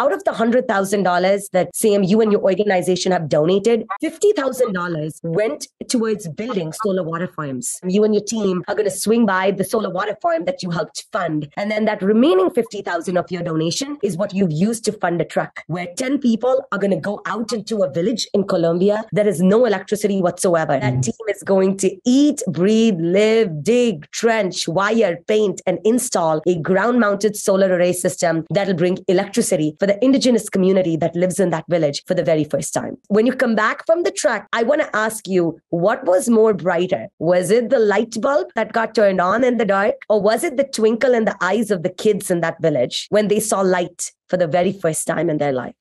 out of the $100,000 that Sam, you and your organization have donated, $50,000 went towards building solar water farms. You and your team are going to swing by the solar water farm that you helped fund. And then that remaining 50,000 of your donation is what you've used to fund a trek where 10 people are going to go out into a village in Colombia. There is no electricity whatsoever. That mm. team is going to eat, breathe, live, dig, trench, wire, paint, and install a ground mounted solar array system that'll bring electricity for the indigenous community that lives in that village for the very first time. When you come back from the trek, I want to ask you what was more brighter? Was it the light bulb that got turned on in the dark, or was it the twinkle in the eyes of the kids in that village when they saw light for the very first time in their life?